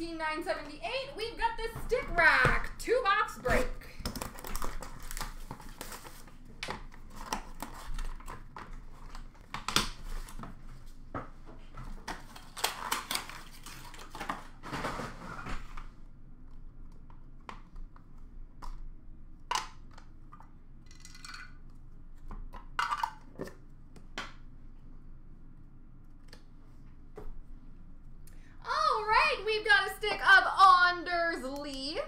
18978. We've got the stick rack two box break. All right, we've got a stick of Anders Lee.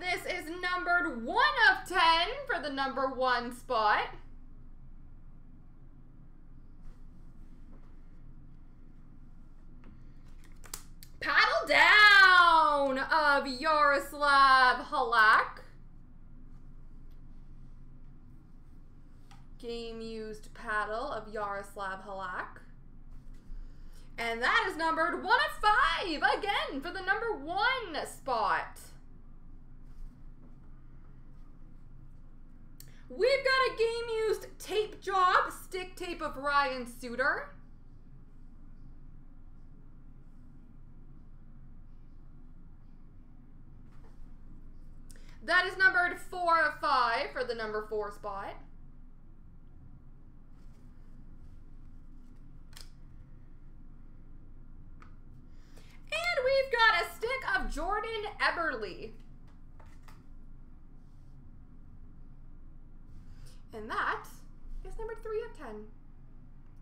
This is numbered 1 of 10 for the number 1 spot. Paddle down of Yaroslav Halak. Game used paddle of Yaroslav Halak. And that is numbered 1 of 5 again for the number 1 spot. We've got a game used tape job, stick tape of Ryan Suter. That is numbered 4 of 5 for the number 4 spot. And we've got a stick of Jordan Eberle. And that is number 3 of 10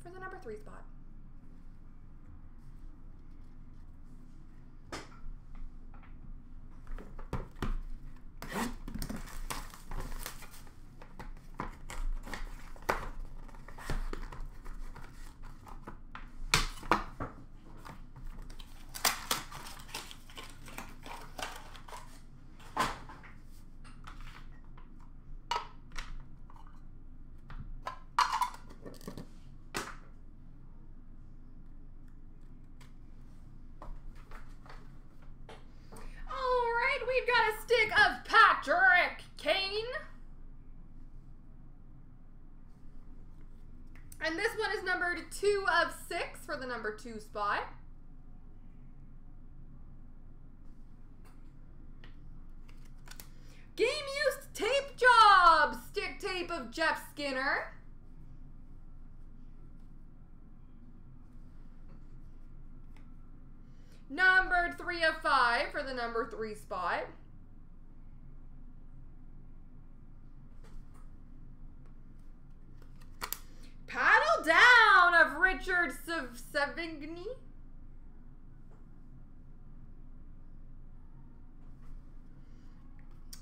for the number 3 spot. All right, we've got a stick of Patrick Kane. And this one is numbered 2 of 6 for the number 2 spot. Game used tape job, stick tape of Jeff Skinner. Numbered 3 of 5 for the number 3 spot. Paddle down of Richard Sevigny.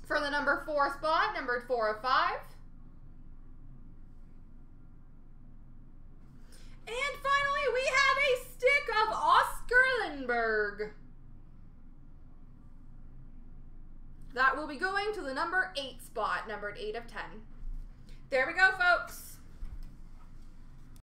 For the number 4 spot, numbered 4 of 5. And finally, we have a stick of Oscar Lindberg. That will be going to the number 8 spot, numbered 8 of 10. There we go, folks.